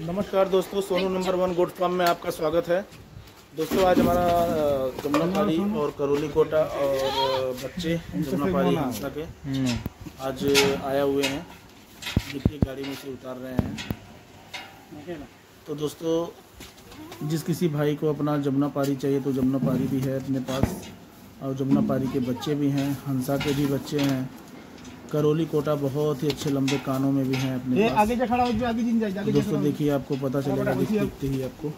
नमस्कार दोस्तों Sonu number one goat farm में आपका स्वागत है। दोस्तों आज हमारा जमुनापारी और करोली कोटा और बच्चे जमुनापारी हंसा के आज आया हुए हैं। देखिए गाड़ी में से उतार रहे हैं। तो दोस्तों जिस किसी भाई को अपना जमुनापारी चाहिए तो जमुनापारी भी है अपने पास। और जमुनापारी के बच्चे भी हैं हंसा के भी बच्चे हैं। करोली कोटा बहुत ही अच्छे लंबे कानों में भी हैं अपने ये आगे जा खड़ा हो जो आगे जिन जाए दोस्तों देखिए आपको पता चलेगा देख- देखते ही आपको।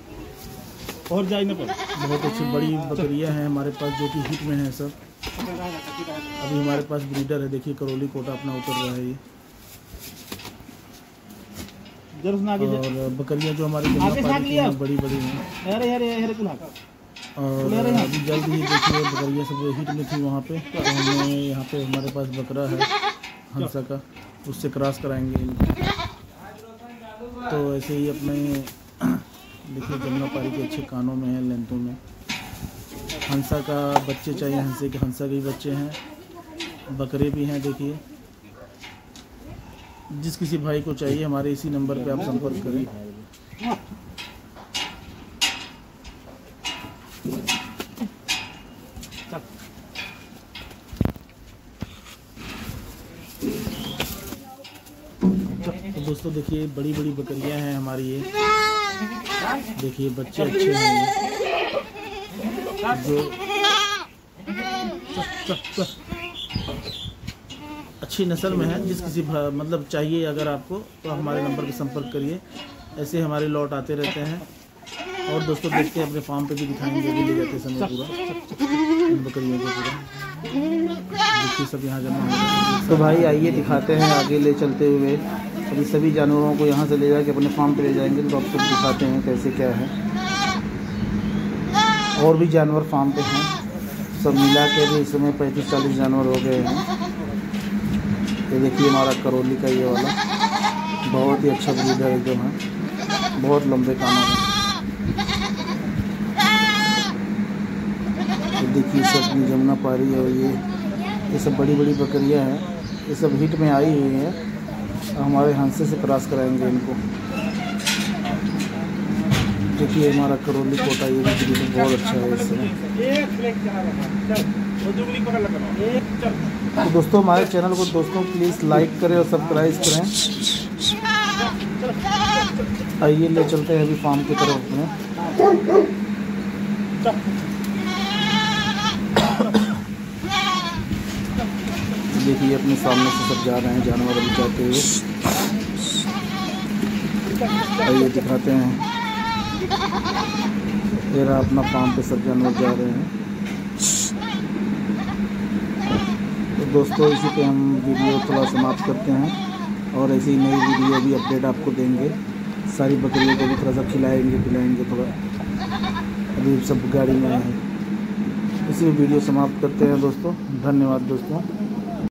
और जाए ना पर। बहुत अच्छी बड़ी बकरियाँ हैं हमारे पास जो कि हिट में हैं सब। अभी हमारे पास ब्रीडर है देखिए करोली कोटा अपना उतर रहा है ये। और बकरियाँ जो हमारी। हैं बड़ी बड़ी हैं। अरे अरे अरे और अभी जल्द ही देखिए बकरियाँ सब हिट में थी वहाँ पे तो हमें यहाँ पे हमारे पास बकरा है। हंसा का, उससे क्रॉस कराएँगे। तो ऐसे ही अपने, देखिए जमुनापारी के अच्छे कानों में है, लेंथों में। हंसा का बच्चे चाहिए, हंसे के, हंसा के बच्चे हैं। बकरे भी हैं, देखिए। जिस किसी भाई को चाहिए, हमारे इसी नंबर पे आप संपर्क करें। दोस्तों, देखिए बड़ी बड़ी बकरियाँ हैं हमारी ये। देखिए, बच्चे अच्छे हैं जो अच्छी नस्ल में है, जिस किसी मतलब चाहिए अगर आपको तो हमारे नंबर पर संपर्क करिए। ऐसे हमारे लॉट आते रहते हैं। और दोस्तों देखते हैं अपने फार्म पे भी दिखाएँगे ले जाते समय पूरा। बकरियों को पूरा। सब यहाँ जमा तो भाई, आइए, दिखाते हैं आगे ले चलते हुए। अभी सभी जानवरों को यहाँ से ले जाके अपने फार्म पे ले जाएँगे तो आपको दिखाते हैं कैसे क्या है। और भी जानवर फार्म पे हैं। सब मिला के भी इस समय पैंतीस चालीस जानवर हो गए हैं। ये देखिए हमारा करौली का ये वाला। बहुत ही अच्छा ब्रीडर एकदम है। बहुत लंबे कानों में ये देखिए सब जमुना पारी और ये ये सब बड़ी बड़ी बकरियाँ हैं। ये सब हिट में आई हुई हैं। हमारे हंसे से क्रॉस कराएँगे इनको। देखिए, हमारा करौली कोटा ये भी बहुत अच्छा है इस समय तो दोस्तों, हमारे चैनल को दोस्तों प्लीज़ लाइक करें और सब्सक्राइब करें। आइए, ले चलते हैं अभी फार्म की तरफ़ में देखिए, अपने सामने से सब जा रहे हैं, जानवर अभी जाते हुए। आइए, दिखाते हैं। रहा अपना फार्म पे सब जानवर जा रहे हैं। तो दोस्तों, इसी पे हम वीडियो थोड़ा समाप्त करते हैं और ऐसी नई वीडियो भी अपडेट आपको देंगे। सारी बकरियों को भी थोड़ा सा खिलाएँगे, पिलाएँगे थोड़ा। अभी सब गाड़ी में हैं। इसी वीडियो समाप्त करते हैं दोस्तों। धन्यवाद दोस्तों।